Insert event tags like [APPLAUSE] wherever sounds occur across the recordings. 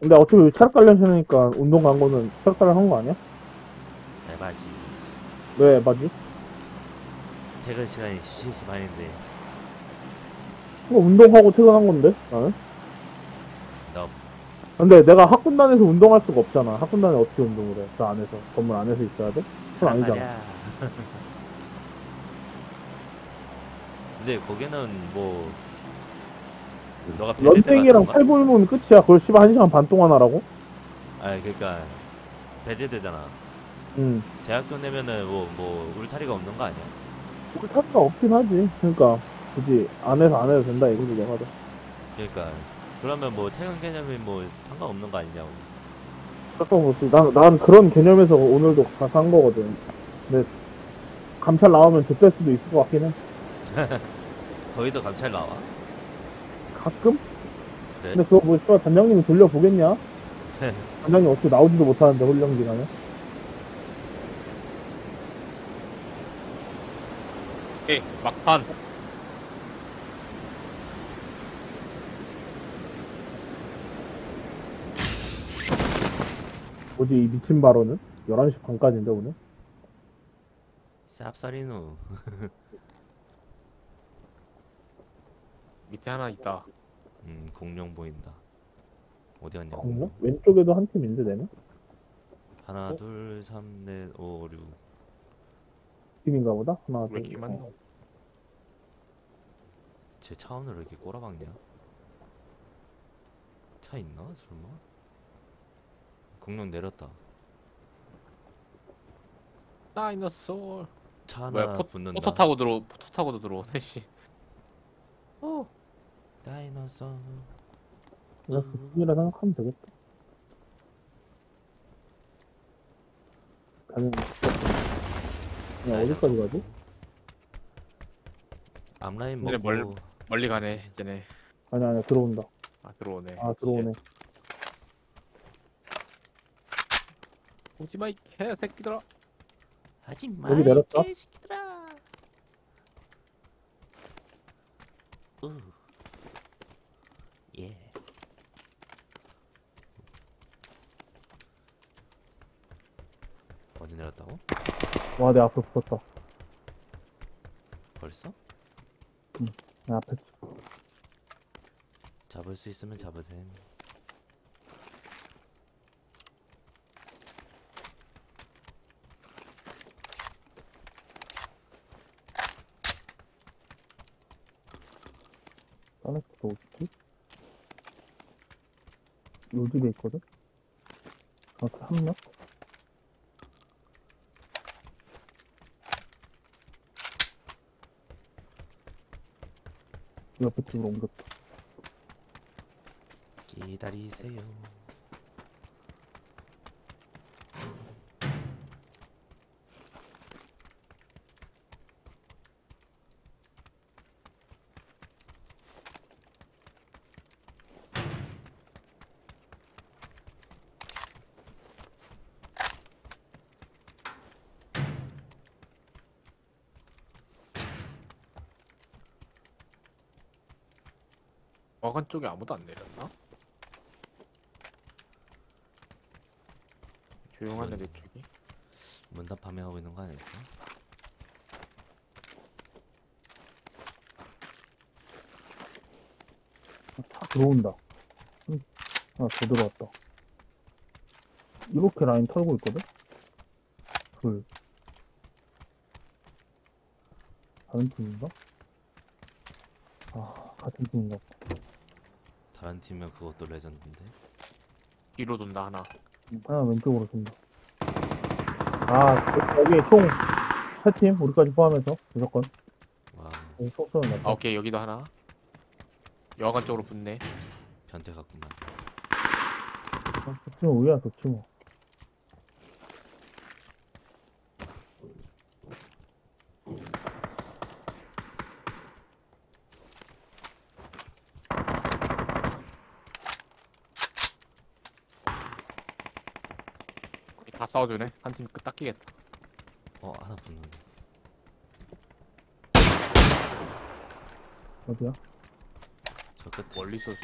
근데 어차피 체력 관련시니까 운동 간 거는 체력 관련 한거 아니야? 에바지. 왜 맞지? 퇴근 시간이 17시 반인데 그거 운동하고 퇴근한 건데 나는. 너 근데 내가 학군단에서 운동할 수가 없잖아. 학군단에 어떻게 운동을 해? 그 안에서 건물 안에서 있어야 돼? 그건 아니잖아. 말이야. [LAUGHS] 근데 거기는 뭐 너가 연땡이랑 팔불면 끝이야. 그걸 씨발 한 시간 반 동안 하라고? 아니 그러니까 배제되잖아. 응. 대학교 내면은 뭐 뭐 울타리가 없는 거 아니야? 우리 타수가 없긴 하지. 그러니까 굳이 안에서 안 해도 된다 이거지 내가 도 그러니까 그러면 뭐 퇴근 개념이 뭐 상관없는 거 아니냐고. 상관없지. 난, 난 그런 개념에서 오늘도 가서 한 거거든. 근데 감찰 나오면 좆될 수도 있을 것 같긴 해. [LAUGHS] 거기도 감찰 나와? 가끔? 그래? 근데 그거 뭐 씨발 단장님이 돌려보겠냐? 단장님 어떻게 나오지도 못하는데 훈련 기간에. 오케이 막판 뭐지 이 미친 발언은? 11시 반까지인데 오늘? 쌉싸리누. [LAUGHS] 밑에 하나 있다 음 공룡 보인다. 어디 갔냐? 공룡? 왼쪽에도 한 팀인데 내는? 하나 어? 둘삼넷오 육. 팀인가 보다? 하나 왜둘 이렇게? 어. 제 차원으로 이렇게 꼬라박냐? 차 있나? 설마? 공룡 내렸다. 다이너솔 차 하나 뭐야 포, 붙는다. 포터 타고 들어 포터 타고도 들어오네 씨 어. 다이너소. 그래서 팀이라 생각하면 되겠다 가면 그냥 어디까지 가지? 앞라인 먹고 멀- 멀리 가네 이제네 아니 아니 들어온다 아 들어오네 아 들어오네 오지마 이 개새끼들아 하지 마. 여기 내렸다? 개새끼들아. 으. 예. 어디 내렸다고? 와 내 앞에 붙었다 벌써? 내 앞에 잡을 수 있으면 잡으셈. 다른 또 어딨지? 요 집에 있거든? 정확히 한 명? 옆에 집으로 옮겼다 기다리세요. 와간 쪽에 아무도 안 내렸나? 조용하네 내 쪽이 문답 파밍하고 있는 거 아닐까? 다 들어온다 응. 하나 더 들어왔다 이렇게 라인 털고 있거든? 둘 다른 팀인가? 아 같은 팀인가 보다. 다른 팀면 그것도 레전드인데. 뒤로 돈다 하나 하나 왼쪽으로 쏜다. 아, 여기 총, 세 팀, 우리까지 포함해서, 무조건. 와 여기 총 쏘는 아 났다. 오케이 여기도 하나 여관 쪽으로 붙네 변태 같구만. 좋지 뭐, 우리야, 좋지 뭐. 싸워주네 한 팀 끝 닦이겠다 어 하나 붙는데. 어디야? 저 끝에. 멀리 쏘지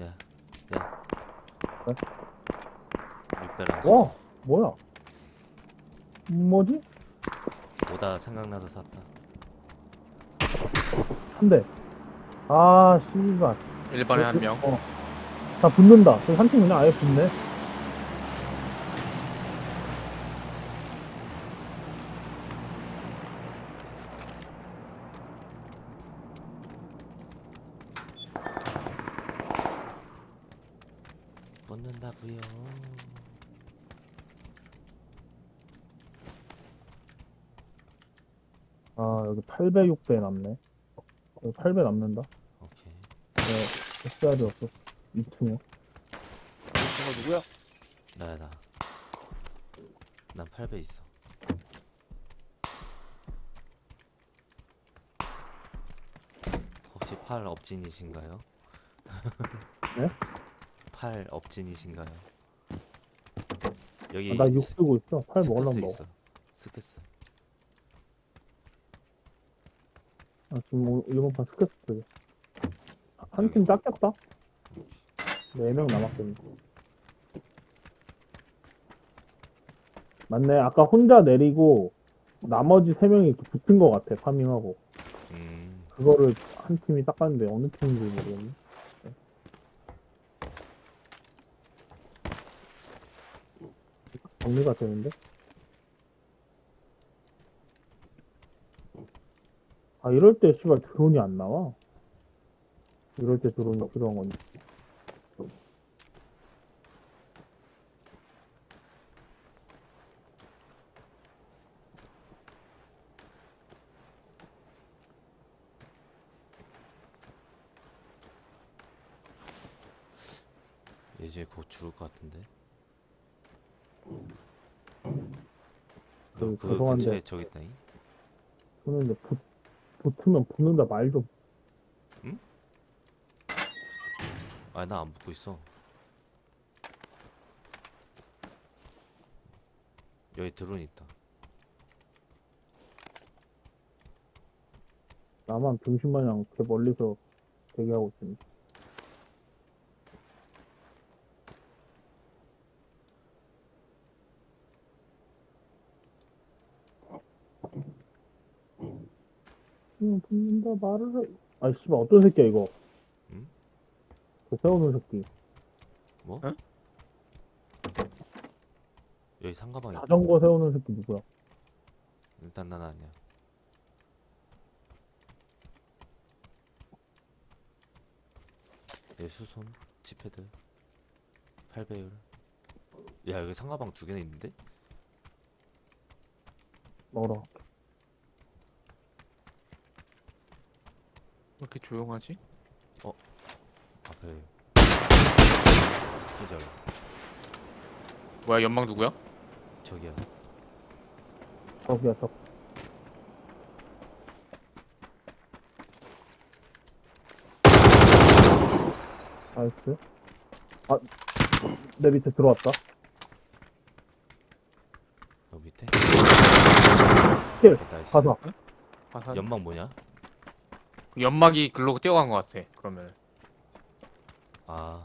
야, 야. 네? 6배랑 와, 뭐야? 뭐지? 오다 생각나서 샀다. 한 대. 아, 씨발. 1번에 한 명. 어. 다 붙는다. 저기 한팀 그냥 아예 붙네. 붙는다고요. 아, 여기 8배, 6배 남네. 여기 8배 남는다. 오케이. 네, SR이 없어. 2층에. 친구 누구야? 나야 나. 난 8배 있어. 혹시 팔 업진이신가요? 네? 팔 업진이신가요? 여기 아, 나6 스- 쓰고 있어. 8 스크스 먹으려면 먹어. 있어. 스크스. 아, 지금 오- 이번 판 스크스 쓰게. 한팀 닦였다? 4명 남았겠네. 맞네. 아까 혼자 내리고, 나머지 3명이 붙은 것 같아, 파밍하고. 음. 그거를 한 팀이 닦았는데, 어느 팀인지 모르겠네. 네. 정리가 되는데? 아, 이럴 때, 씨발, 드론이 안 나와? 이럴 때 드론이 필요한 건지. 이제 곧 죽을 것 같은데. 그, 그 죄송한데. 근처에 저기 있다니. 붙는데, 붙, 붙으면 붙는다 말 좀. 아, 나안 붙고 있어. 여기 드론 있다. 나만 병신마냥 개 멀리서 대기하고 있습니다. 응, 붙는다 말을 해. 아이, 씨발, 어떤 새끼야, 이거. 응? 그 세우는 새끼. 뭐? 응? 여기 상가방에. 자전거 세우는 새끼 누구야? 일단 난 아니야. 여기 수손, 지패드, 8배율. 야, 여기 상가방 두 개나 있는데? 먹으러. 왜 이렇게 조용하지? 앞에. 기절. 뭐야 연막 누구야? 저기야. 저기야, 저. 나이스. 아, 내 밑에 들어왔다. 여기 밑에. 킬. 나이스. 사- 연막 뭐냐? 그 연막이 글로 뛰어간 것 같아. 그러면 아.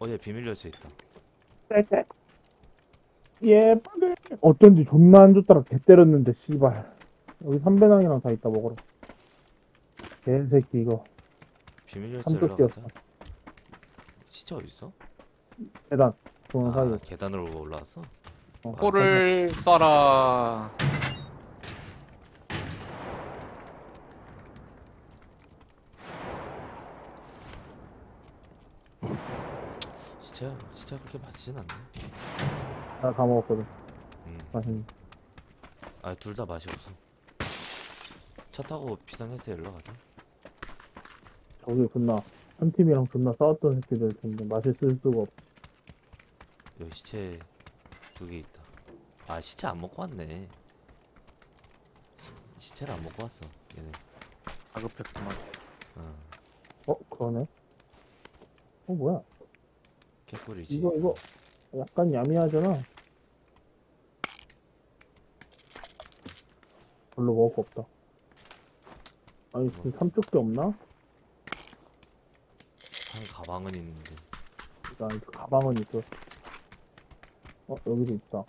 어디에 비밀 열쇠 있다. 예쁘게. 어쩐지 존나 안 좋더라. 개 때렸는데, 씨발. 여기 삼배낭이랑 다 있다, 먹으러. 개새끼, 이거. 비밀 열쇠로. 가자. 시체 어디 있어? 계단. 좋은. 아, 계단으로 올라왔어? 어. 포를 쏴라. 시체 시체 그렇게 맛있진 않네. 나다 먹었거든. 음. 맛있는. 아, 둘 다 맛이 없어. 차 타고 비상헬스 일로 가자. 저기 존나, 한 팀이랑 존나 싸웠던 새끼들 텐데, 맛있을 수가 없어. 여기 시체 두 개 있다. 아, 시체 안 먹고 왔네. 시, 시체를 안 먹고 왔어. 얘네. 다급했구만. 어. 어, 그러네. 어, 뭐야. 개꿀이지. 이거, 이거, 약간 야미하잖아. 별로 먹을 거 없다. 아니, 지금 삼쪽게 없나? 상 가방은 있는데 일단 그 가방은 있어. 어, 여기도 있다.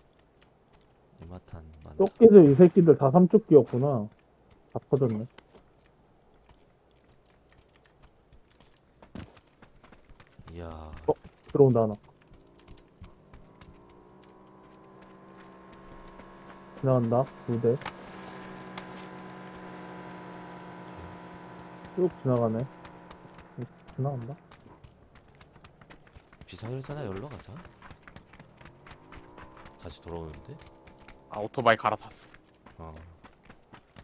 이마탄 만 쪽에서 이 새끼들 다 삼쪽기였구나. 다 퍼졌네. 이야 어? 들어온다, 하나. 지나간다, 두 대. 쭉 지나가네. 지나간다. 비상열차나 열러 가자 다시 돌아오는데? 아 오토바이 갈아탔어 어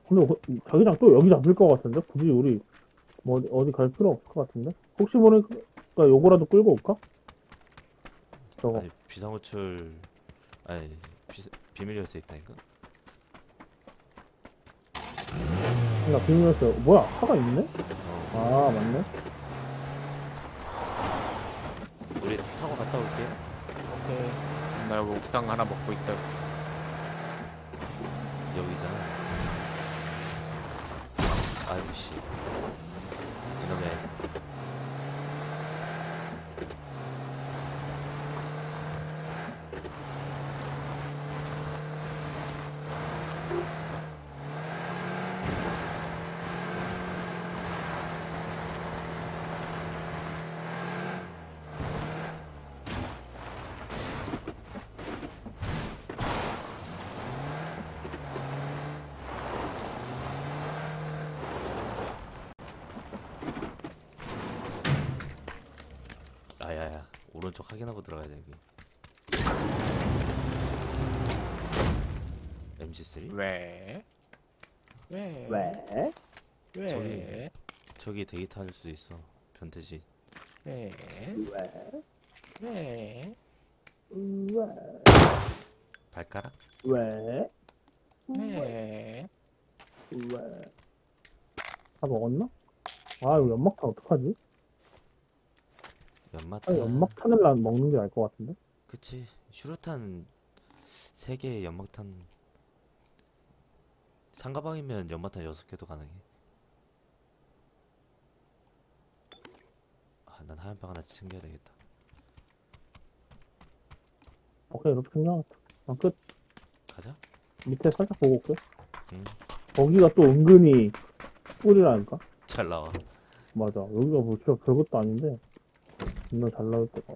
근데 그- 자기장 또 여기 잡을 것 같은데? 굳이 우리 뭐 어디, 어디 갈 필요 없을 것 같은데? 혹시 모르니까 요거라도 끌고 올까? 저거 아니 비상호출 아니 비, 비밀 열쇠 있다니까? 그러니까 비밀였어요 뭐야 차가 있네? 어. 아 맞네. 우리 타고 갔다 올게. 오케이. 나 여기 옥상 하나 먹고 있어요. 여기잖아. 아이고 씨 이놈의 아야야 오른쪽 확인하고 들어가야 돼 여기 MC3? 왜? 왜? 왜? 왜? 저기. 저기 대기 탈 수 있어 변태지 왜? 왜? 왜? 왜? 발가락? 왜? 왜? 왜? 다 먹었나? 아 이거 연막탄 어떡하지? 아 연마탄. 연막탄을 난 먹는 게 나을 것 같은데? 그치. 슈루탄 3개 연막탄. 상가방이면 연막탄 6개도 가능해. 아 난 하얀 방 하나 챙겨야 되겠다. 오케이 이렇게 생각하겠다 아, 끝. 가자. 밑에 살짝 보고 올게. 응. 거기가 또 은근히 꿀이라니까? 잘 나와. 맞아. 여기가 뭐 진짜 별것도 아닌데 존나 잘 나올 때가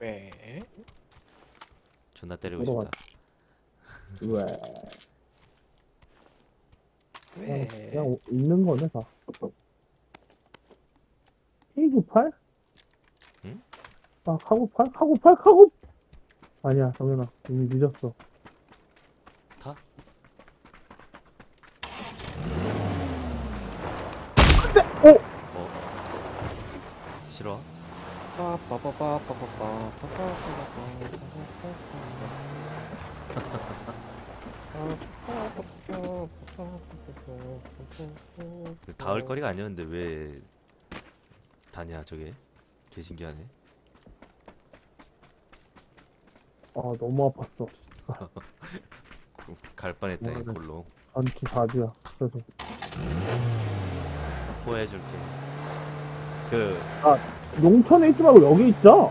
왜? 존나 때리고 들어가. 싶다 왜? 그냥, 왜? 그냥 있는 거네 다 K98? 응? 아 카고팔? 카고팔? 카고 아니야 정현아 이미 늦었어 타? 어? 싫어? 닿을 거리가 아니었는데 왜 다냐 저게? 개신기하네. 아 너무 아팠어. [LAUGHS] 그- 갈 뻔했다 이. 골로. 안티 4주야. 그래서. 포해줄게 그 용천에 있지 말고 여기 있자 어,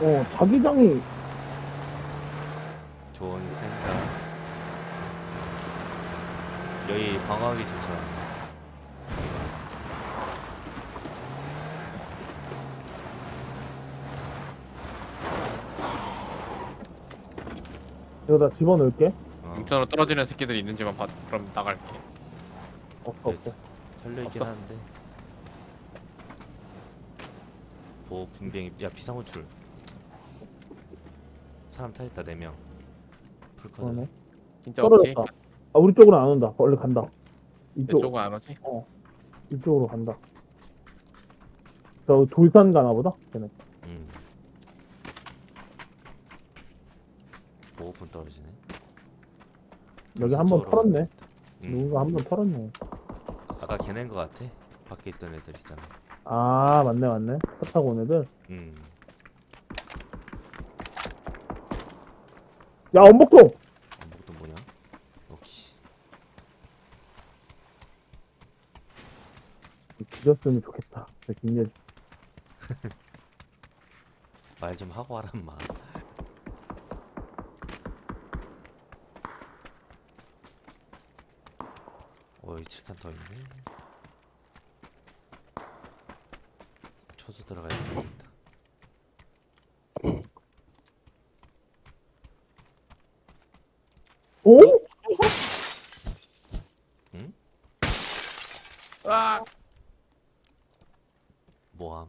어 자기장이. 좋은 생각. 여기 방어하기 좋잖아 여기다 집어넣을게. 어, 용천으로 떨어지는 새끼들이 있는지만 봐줘 그럼 나갈게. 없어 없어. 살려있긴 없어. 하는데 보호 분병이 야 비상호출. 사람 타있다 4명. 풀커드 그러네. 진짜 없지? 떨어졌다. 아 우리 쪽으로 안 온다. 원래 간다. 이쪽. 이쪽은 안 오지? 이쪽으로 간다. 저 돌산 가나 보다? 걔네. 음. 보급품 떨어지네. 여기 한 번 저쪽으로 털었네. 음. 누군가 한 번 털었네. 아까 걔네인 것 같아? 밖에 있던 애들 있잖아 아 맞네 맞네 차 타고 온 애들 음. 야 엄복동 아무것도 뭐냐 역시 이겼으면 좋겠다. 네, 김예지. [LAUGHS] 말 좀 하고 하란 마. 어, 이 칠탄 더 있네. 들어가 있어야겠다. 오? 아! 모함.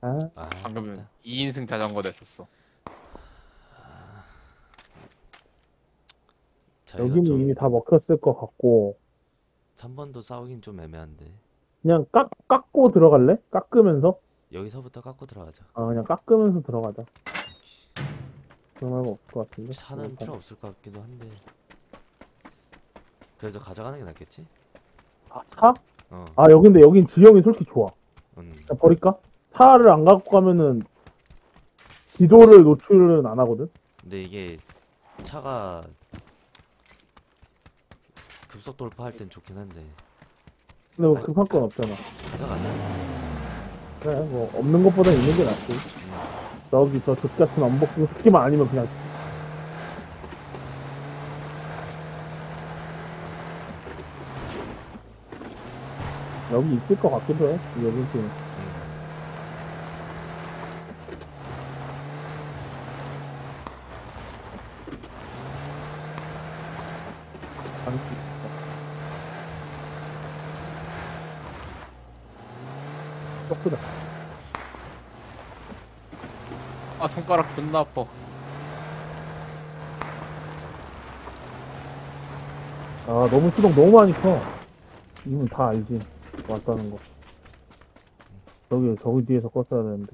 아, 아, 방금 아깝다. 2인승 자전거 됐었어. 여기는 좀 이미 다 먹혔을 것 같고, 3번도 싸우긴 좀 애매한데. 그냥 깎, 깎고 들어갈래? 깎으면서? 여기서부터 깎고 들어가자. 아, 그냥 깎으면서 들어가자. 그런 말고 없을 것 같은데? 차는. 필요 없을 것 같기도 한데. 그래도 가져가는 게 낫겠지? 아, 차? 어, 아, 여기 근데 여긴 지형이 솔직히 좋아. 음. 자, 버릴까? 차를 안 갖고 가면은 지도를 노출은 안 하거든? 근데 이게 차가 급속 돌파할 땐 좋긴 한데 근데 뭐 급한 건 없잖아. 가져가자. 그래, 뭐, 없는 것보다 있는 게 낫지. 저기 저 족 같은 엄복도 스키만 아니면 그냥. 여기 있을 것 같기도 해. 여기 지금. 방치 있어. 또 크다. 아, 손가락 존나 아파. 아, 너무 수동 너무 많이 커. 이분 다 알지. 왔다는 거. 저기, 저기 뒤에서 껐어야 되는데.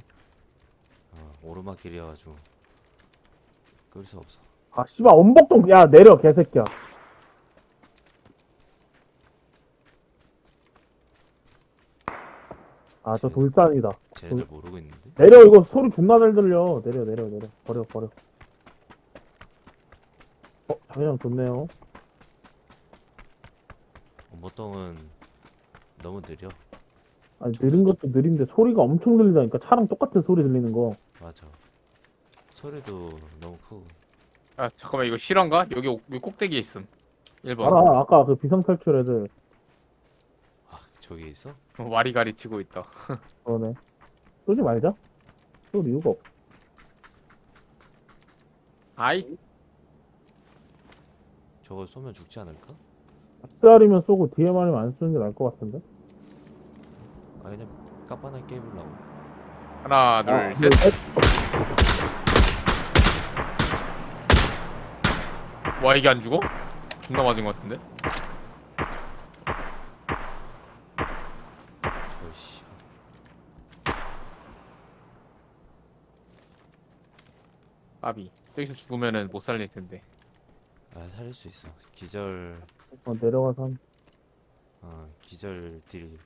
어, 오르막길이어가지고 끌 수 없어. 아, 씨발, 엄복동, 야, 내려, 개새끼야. 아, 저 돌산이다. 쟤네들 모르고 있는데. 내려, 이거 소리 존나 잘 들려. 내려, 내려, 내려. 버려, 버려. 어, 자기장 좋네요. 엄보통은 너무 느려. 아니, 느린 것도 느린데 소리가 엄청 들리다니까. 차랑 똑같은 소리 들리는 거. 맞아. 소리도 너무 크고. 아, 잠깐만, 이거 실화인가? 여기, 옥- 여기 꼭대기에 있음. 1번. 알아, 아까 그 비상탈출 애들. 아 저기 있어? 와리가리 치고 있다. [LAUGHS] 그러네. 쏘지 말자. 쏠 이유가 없어. 아이, 저거 쏘면 죽지 않을까? SR이면 쏘고 DMR이면 안 쏘는 게 나을 것 같은데? 아 그냥 깜빡하게 깨보려고. 하나, 둘, 하나, 셋. 둘, 셋. 와, 이게 안 죽어? 존나 맞은 것 같은데? 저씨. 까비. 저기서 죽으면은 못 살릴 텐데. 아 살릴 수 있어. 기절. 어, 내려가서 한 어 기절 딜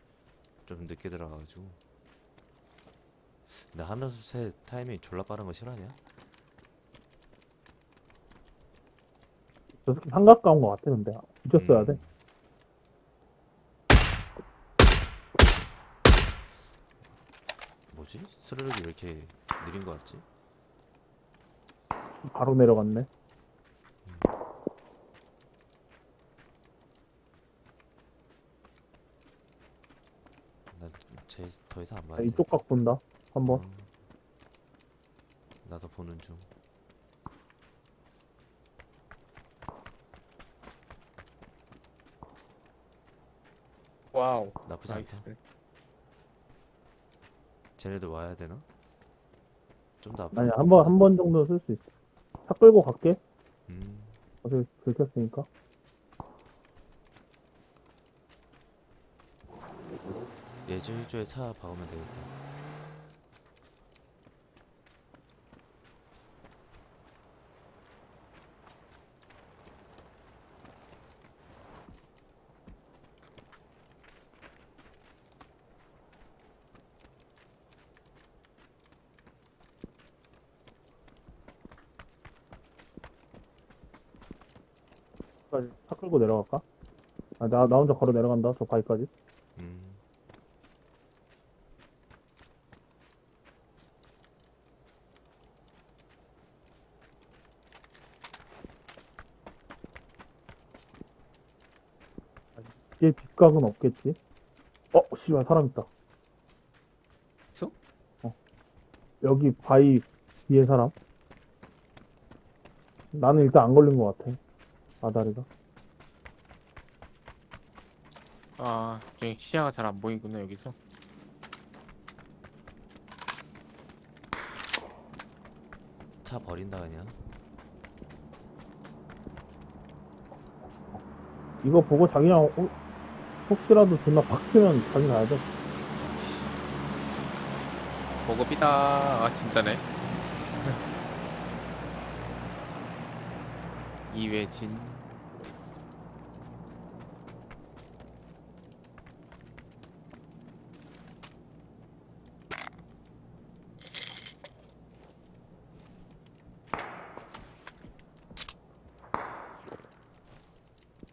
좀 늦게 들어가가지고. 근데 하나 둘셋 타이밍 졸라 빠른 거 싫어하냐? 저 새끼 삼각 가온 것 같아, 근데. 뒤졌어야 음. 돼. 뭐지? 스르륵이 왜 이렇게 느린 거 같지? 바로 내려갔네. 나쟤더 이상 안 자, 봐야 돼. 이쪽 각 본다. 한번. 음. 나도 보는 중. 와우. 나쁘지 않다. 나이스. 쟤네들 와야 되나? 좀 더 앞으로. 아니, 한 번, 한 번 정도 쓸 수 있어. 차 끌고 갈게. 음. 어차피 들켰으니까. 예주일조에 차 박으면 되겠다. 차 끌고 내려갈까? 아, 나, 나 혼자 걸어 내려간다, 저 바위까지. 음. 뒤에 뒷각은 없겠지? 어, 씨발, 사람 있다. 있어? 어. 여기 바위 뒤에 사람. 나는 일단 안 걸린 것 같아. 아다리가. 아, 저기 시야가 잘 안 보이구나 여기서. 차 버린다 그냥. 이거 보고 자기랑 호- 혹시라도 존나 박히면 자기 가야 돼. 보급이다. 아 진짜네. [LAUGHS] 이외진.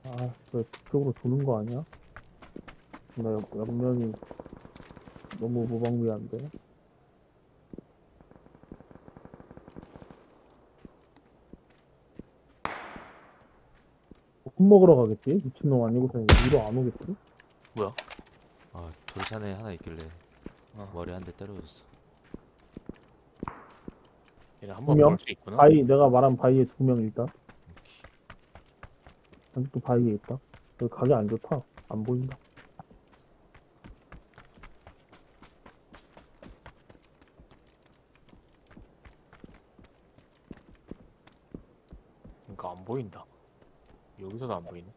아, 왜 그쪽으로 도는 거 아니야? 나 옆, 옆면이 너무 무방비한데. 밥 먹으러 가겠지? 미친놈 아니고서 위로 안 오겠지? 뭐야? 아 돌산에 하나 있길래 어. 머리 한 대 때려줬어. 얘를 한번 분명 볼수 있구나. 바위, 내가 말한 바위에 두 명 있다. 아직도 바위에 있다. 여기 가게 안 좋다. 안 보인다. 그러니까 안 보인다. 여기서도 안 보이네.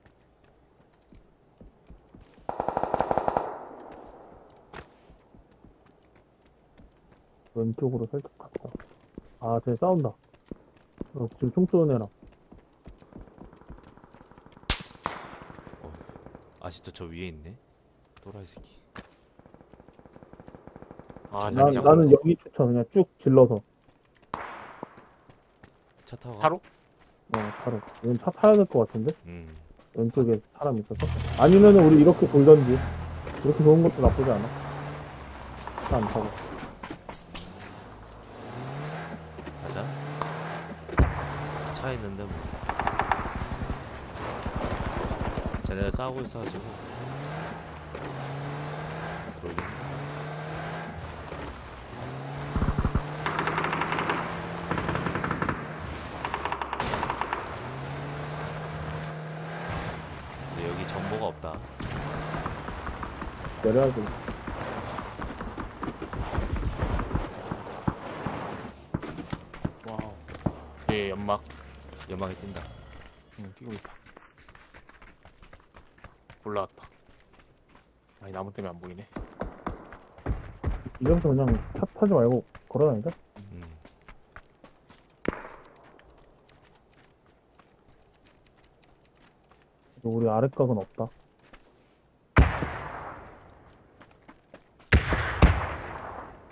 왼쪽으로 살짝 갔다. 아, 쟤 싸운다. 어, 지금 총 쏘는 애랑. 아직도 저 위에 있네. 또라이 새끼. 아, 난- 난, 진짜. 나는 여기 추천 그냥 쭉 질러서. 차 타고. 가? 차로? 어, 바로. 이건 차 타야 될 것 같은데? 음. 왼쪽에 사람 있어서. 아니면은 우리 이렇게 돌던지. 이렇게 도는 것도 나쁘지 않아. 차 안 타고. 가자. 차 있는데 뭐. 쟤네 싸우고 있어가지고. 돌긴. 근데 여기 정보가 없다. 내려야지. 와우. 예, 연막. 연막에 뛴다. 응, 뛰고 있다. 올라왔다. 아니, 나무 때문에 안 보이네. 이제부터 그냥 차 타지 말고 걸어다니자. 음. 우리 아랫각은 없다.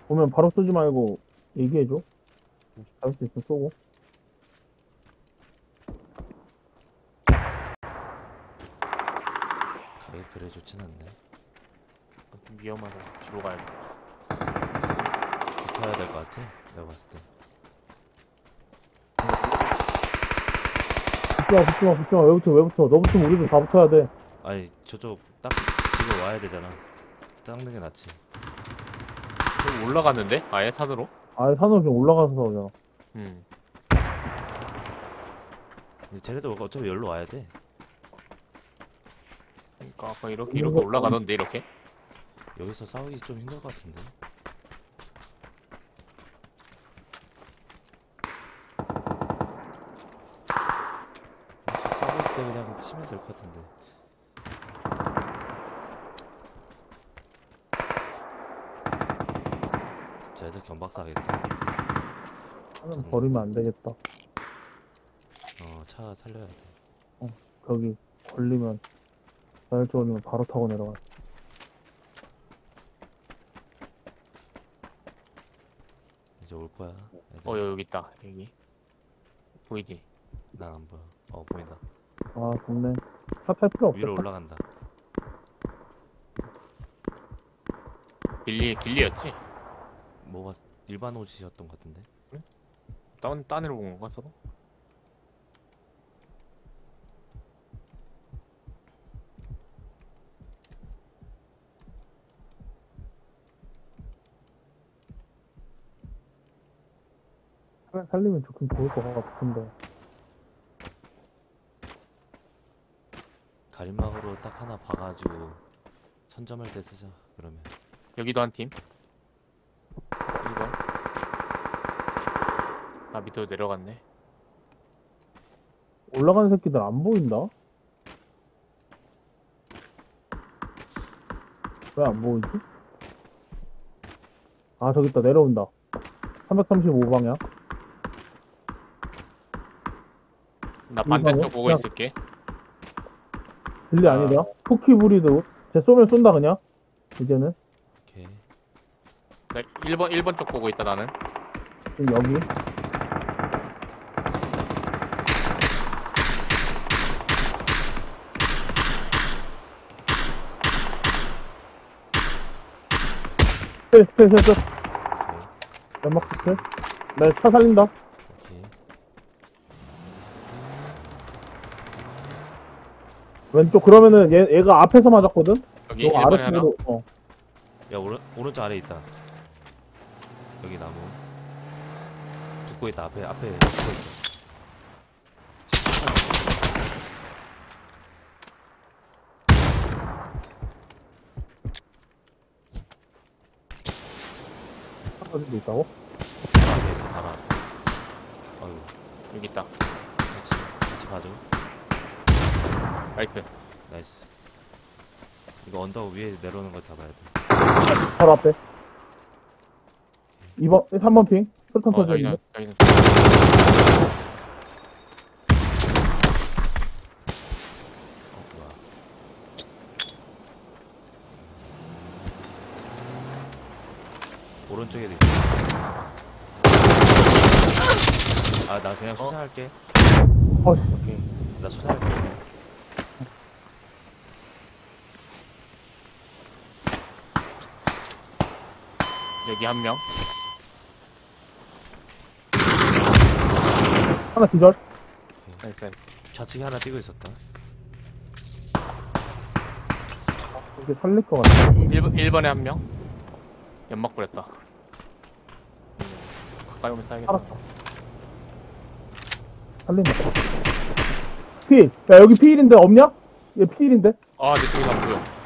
보면 바로 쏘지 말고 얘기해줘. 잡을 수 있으면 쏘고. 가게 그래 좋진 않네. 좀 위험하다. 뒤로 가야겠다. 붙어야 될 것 같아. 내가 봤을 때. 붙지마, 붙지마, 붙지마. 왜 붙어, 왜 붙어. 너 붙으면 우리도 다 붙어야 돼. 아니 저쪽 딱 지금 와야 되잖아. 닦는 게 낫지. 여기 올라갔는데? 아예 산으로? 아, 산으로 좀 올라가서 그냥. 응. 근데 쟤네도 어차피 열로 와야 돼. 그러니까 아까 이렇게 이렇게 올라가던데 이렇게? 여기서 싸우기 좀 힘들 것 같은데. 저 싸우고 있을 때 그냥 치면 될 것 같은데. 쟤들 경박사겠다. 하면 버리면 안 되겠다. 어, 차 살려야 돼. 거기 걸리면, 자율적 걸리면 바로 타고 내려가. 이제 올 거야. 애들. 어, 여기 있다. 여기. 보이지? 난안 보여. 어, 보인다. 아, 좋네. 차탈 필요 위로 없겠다. 올라간다. 길리 길리였지? 뭐가 일반 옷이었던 것 같은데. 딴 딴으로 본 건가 서로? 살리면 좋긴 좋을 것 같은데. 가림막으로 딱 하나 봐가지고 선점할 때 쓰자. 그러면 여기도 한 팀. 1번. 아 밑으로 내려갔네. 올라가는 새끼들 안 보인다? 왜 안 보이지? 아, 저기 있다. 내려온다. 335방향. 나 반대쪽 보고 그냥- 있을게. 빌리 아. 아니다. 쿠키 브리드. 쟤 쏘면 쏜다, 그냥. 이제는. 오케이. 나 1번 1번 쪽 보고 있다 나는. 지금 여기. 스펠, 스펠. 오케이. 연막 스펠. 나차 살린다. 오케이. 왼쪽, 그러면은 얘, 얘가 앞에서 맞았거든? 여기 요거 1번에 하나. 아래쪽으로, 어. 야 오른 오른쪽 아래 있다. 여기 나무. 붙고 있다. 앞에 앞에 붙고 있어. 사진도 있다고? 바로 앞에 있어. 바로 앞에. 아유 여기 있다. 같이 같이 봐줘. 라이트. 나이스. 이거 언덕 위에 내려오는 거 잡아야 돼. 바로 앞에. 2번, 3번 핑. 설탕 어 터져 여기는. 여기는 어 뭐야? 오른쪽에도 있다. 아나 그냥 소사할게. 어, 씨. 오케이. 나 소사할게. 여기 한 명. 하나 기절. Nice nice. 좌측에 하나 뛰고 있었다. 이게 살릴 것 같아. 1번 1번에 한 명. 연막 뿌렸다. 가까이 오면 쏴야겠다. 알았어. 살린다. 필. 야, 여기 필인데 없냐? 얘 필인데? 아, 내 쪽이 안 보여.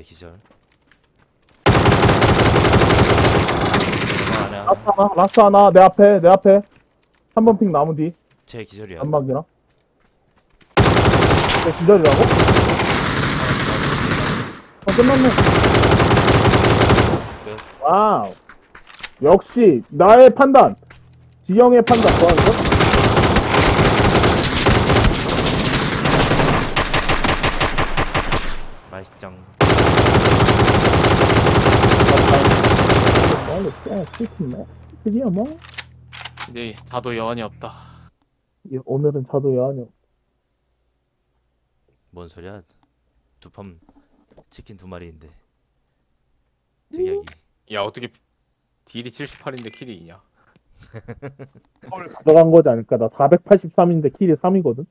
오케이 기절. 얼마 안에 Last 하나. Last 하나, 내 앞에, 내 앞에. 3번 ping 나무 뒤. 쟤 기절이야. 연막이랑. 얘 기절이라고? 어, 끝났네. 끝. 와우. 역시, 나의 판단. 지영의 판단 좋아하는 거? 맛있짱. 쎄, 시키네. 드디어 뭐? 이제 자도 여한이 없다. 이- 오늘은 자도 야하냐. 뭔 소리야? 두판 치킨 두 마리인데. 특이하기. 야, 어떻게 딜이 78인데 킬이 2냐? [LAUGHS] 가져간 거지 않을까? 나 483인데 킬이 3이거든?